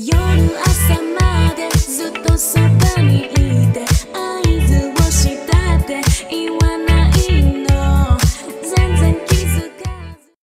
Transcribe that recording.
夜朝